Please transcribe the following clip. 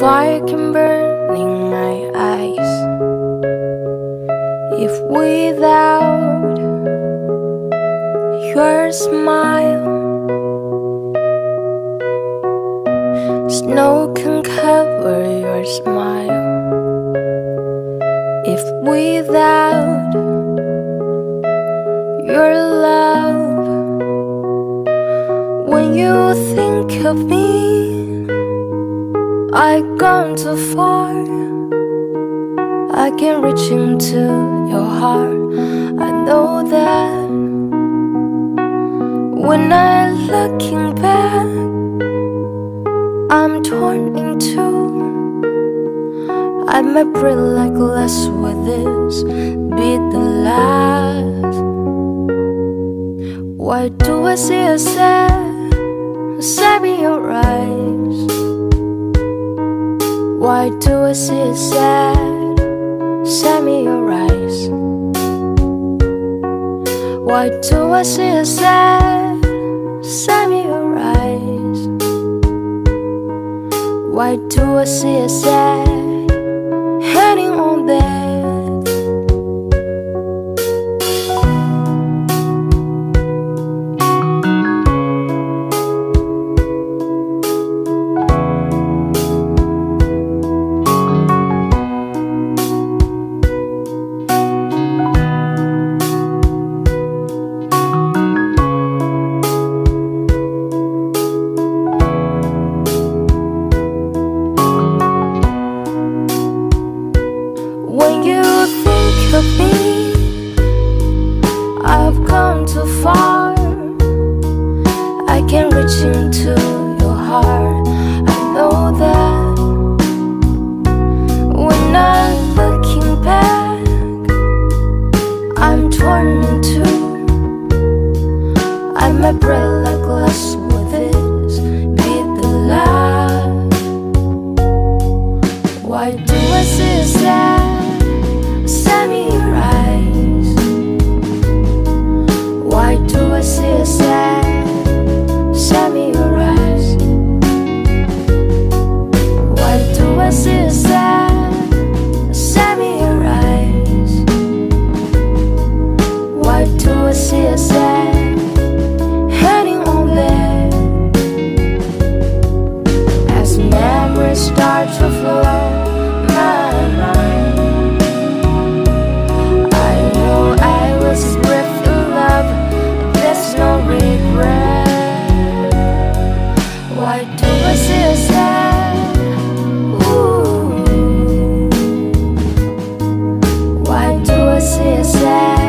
fire can burn in my eyes. If without your smile snow can cover your smile. If without your love when you think of me I've gone too far. I can reach into your heart. I know that when I'm looking back, I'm torn in two. I might break like glass with this be the last. Why do I see a sad, sad in your eyes? Why do I see a sad, sad in your eyes? Why do I see a sad, sad in your eyes? Why do I see sad on there? I've come too far. I can reach into your heart. I know that when I'm looking back, I'm torn in two. I might break like glass with this be the last. Why do I see sad, This is sad.